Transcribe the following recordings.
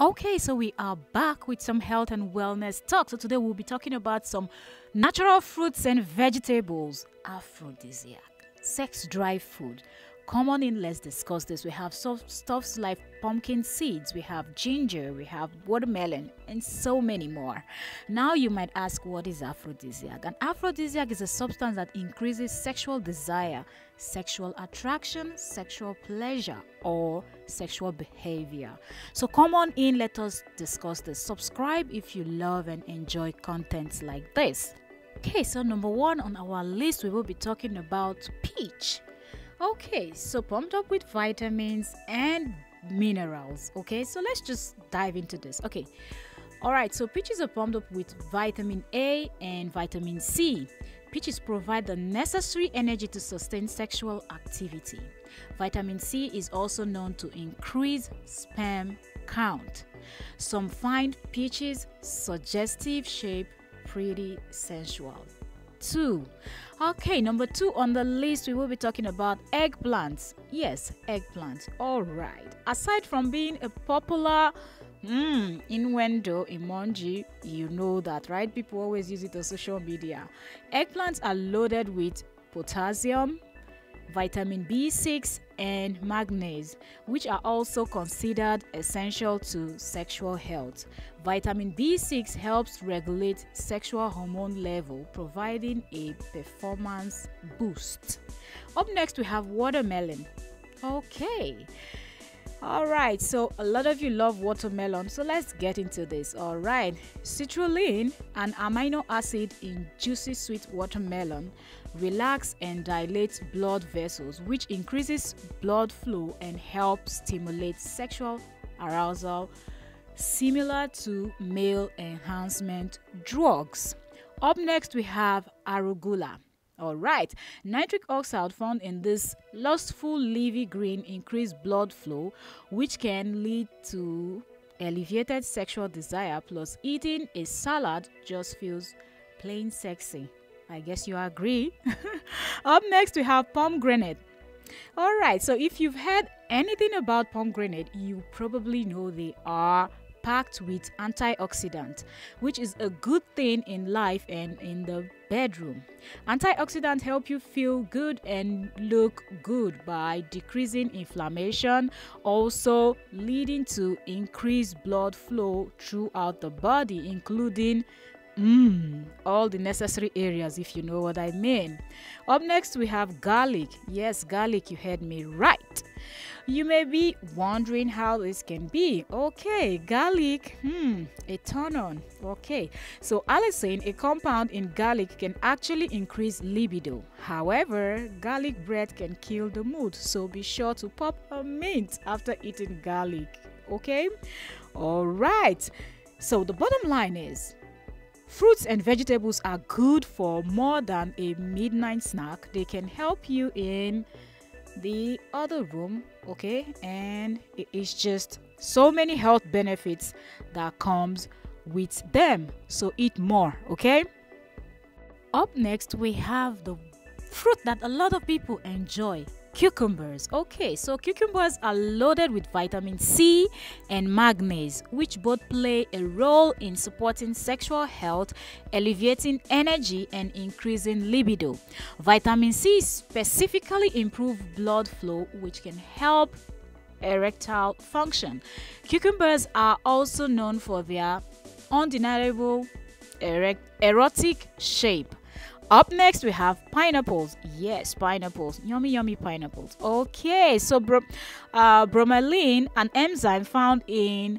Okay, so we are back with some health and wellness talk. So today we'll be talking about some natural fruits and vegetables, aphrodisiac, sex drive food. Come on in, let's discuss this. We have stuffs like pumpkin seeds, we have ginger, we have watermelon, and so many more. Now you might ask, what is aphrodisiac? An aphrodisiac is a substance that increases sexual desire, sexual attraction, sexual pleasure, or sexual behavior. So come on in, let us discuss this. Subscribe if you love and enjoy contents like this. Okay, so number one on our list, we will be talking about peach. Okay, so pumped up with vitamins and minerals. Okay, so let's just dive into this. Okay, all right, so peaches are pumped up with vitamin A and vitamin C. Peaches provide the necessary energy to sustain sexual activity. Vitamin C is also known to increase sperm count. Some find peaches suggestive shape pretty sensual. Two, Okay, number two on the list, we will be talking about eggplants. Yes, eggplants. All right. Aside from being a popular mm, innuendo emoji, you know that, right? People always use it on social media. Eggplants are loaded with potassium, vitamin B6, and magnesium, which are also considered essential to sexual health. Vitamin B6 helps regulate sexual hormone level, providing a performance boost. Up next, we have watermelon. Okay. All right, so a lot of you love watermelon, so let's get into this. All right, citrulline, an amino acid in juicy sweet watermelon, relax and dilates blood vessels, which increases blood flow and helps stimulate sexual arousal, similar to male enhancement drugs. Up next, we have arugula. All right, nitric oxide found in this lustful leafy green increase blood flow, which can lead to elevated sexual desire. Plus, eating a salad just feels plain sexy. I guess you agree. Up next, we have pomegranate. All right, so if you've heard anything about pomegranate, you probably know they are packed with antioxidant, which is a good thing in life and in the bedroom. Antioxidants help you feel good and look good by decreasing inflammation, also leading to increased blood flow throughout the body, including Mmm, all the necessary areas, if you know what I mean. Up next, we have garlic. Yes, garlic, you heard me right. You may be wondering how this can be. Okay, garlic, hmm, a turn on. Okay, so allicin, a compound in garlic, can actually increase libido. However, garlic bread can kill the mood, so be sure to pop a mint after eating garlic. Okay, all right. So the bottom line is Fruits and vegetables are good for more than a midnight snack. They can help you in the other room, okay? And it is just so many health benefits that comes with them. So eat more, okay? Up next, we have the fruit that a lot of people enjoy Cucumbers. Okay, so cucumbers are loaded with vitamin C and magnesium, which both play a role in supporting sexual health, alleviating energy, and increasing libido. Vitamin C specifically improves blood flow, which can help erectile function. Cucumbers are also known for their undeniable erotic shape up next, we have pineapples. Yes, pineapples. Yummy, yummy pineapples. Okay, so bro- uh, bromelain, an enzyme found in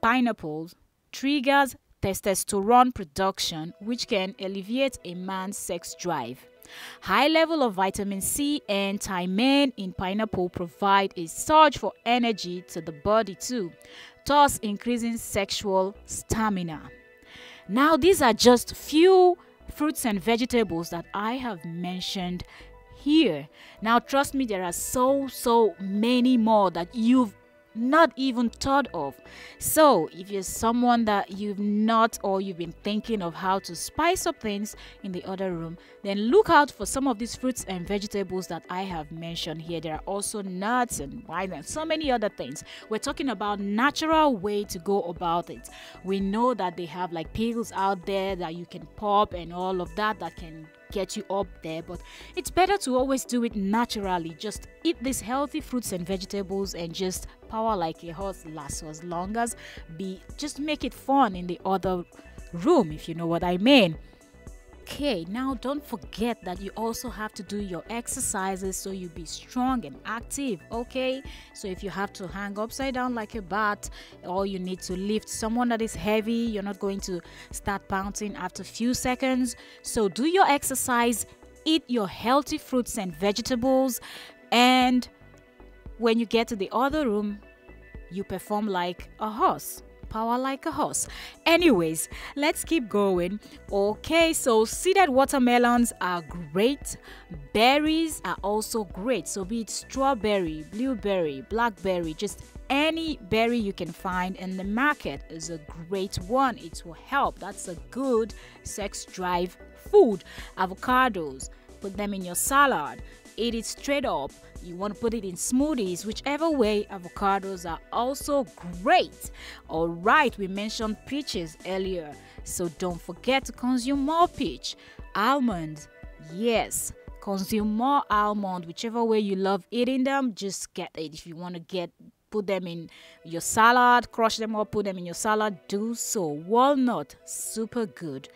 pineapples, triggers testosterone production, which can alleviate a man's sex drive. High level of vitamin C and thiamine in pineapple provide a surge for energy to the body too, thus increasing sexual stamina. Now, these are just few fruits and vegetables that I have mentioned here. Now, trust me, there are so, so many more that you've not even thought of. So, if you're someone that you've not or you've been thinking of how to spice up things in the other room, then look out for some of these fruits and vegetables that I have mentioned here. There are also nuts and wine and so many other things. We're talking about natural way to go about it. We know that they have like pills out there that you can pop and all of that that can get you up there, but it's better to always do it naturally. Just eat these healthy fruits and vegetables and just power like a horse lasts as long as be just make it fun in the other room if you know what I mean. Okay, now don't forget that you also have to do your exercises so you be strong and active. Okay, so if you have to hang upside down like a bat, or you need to lift someone that is heavy, you're not going to start bouncing after a few seconds. So do your exercise, eat your healthy fruits and vegetables, and when you get to the other room, you perform like a horse power like a horse. Anyways, let's keep going. Okay, so seeded watermelons are great. Berries are also great. So be it strawberry, blueberry, blackberry, just any berry you can find in the market is a great one. It will help. That's a good sex drive food. Avocados, put them in your salad. Eat it straight up you want to put it in smoothies, whichever way, avocados are also great. All right, we mentioned peaches earlier, so don't forget to consume more peach. Almonds, yes, consume more almond, whichever way you love eating them, just get it. If you want to get put them in your salad, crush them up, put them in your salad, do so. Walnut, super good.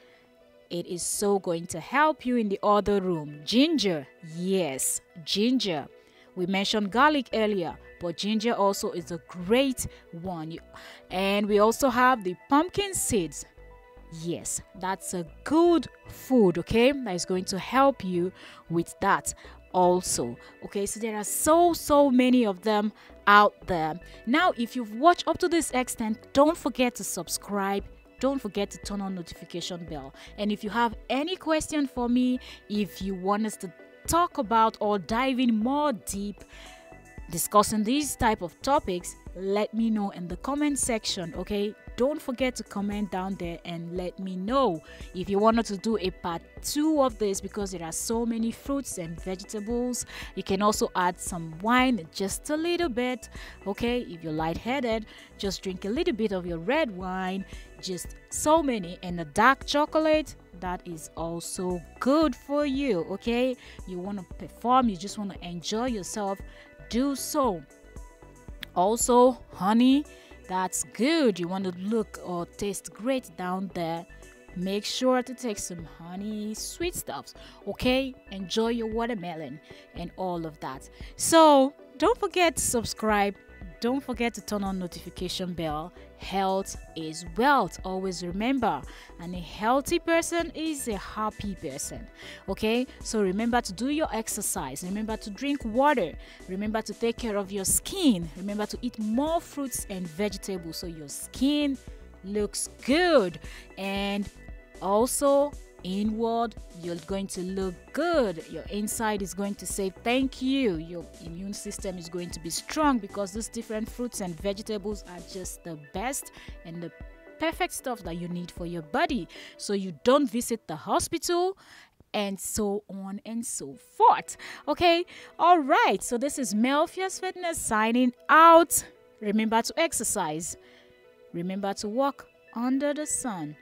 It is so going to help you in the other room. Ginger, yes, ginger. We mentioned garlic earlier, but ginger also is a great one. And we also have the pumpkin seeds. Yes, that's a good food, okay? That is going to help you with that also. Okay, so there are so, so many of them out there. Now, if you've watched up to this extent, don't forget to subscribe don't forget to turn on notification bell and if you have any question for me if you want us to talk about or dive in more deep discussing these type of topics let me know in the comment section okay? Don't forget to comment down there and let me know if you wanted to do a part two of this because there are so many fruits and vegetables. You can also add some wine just a little bit okay? If you're lightheaded just drink a little bit of your red wine just so many and a dark chocolate that is also good for you okay? You want to perform you just want to enjoy yourself do so. Also honey that's good. You want to look or taste great down there. Make sure to take some honey sweet stuffs okay? Enjoy your watermelon and all of that. So don't forget to subscribe don't forget to turn on notification bell. Health is wealth always remember. And a healthy person is a happy person okay? So remember to do your exercise. Remember to drink water. Remember to take care of your skin. Remember to eat more fruits and vegetables so your skin looks good. And also inward, you're going to look good. Your inside is going to say thank you. Your immune system is going to be strong because these different fruits and vegetables are just the best and the perfect stuff that you need for your body. So you don't visit the hospital and so on and so forth. Okay, all right. So this is Mel Fierce Fitness signing out. Remember to exercise, remember to walk under the sun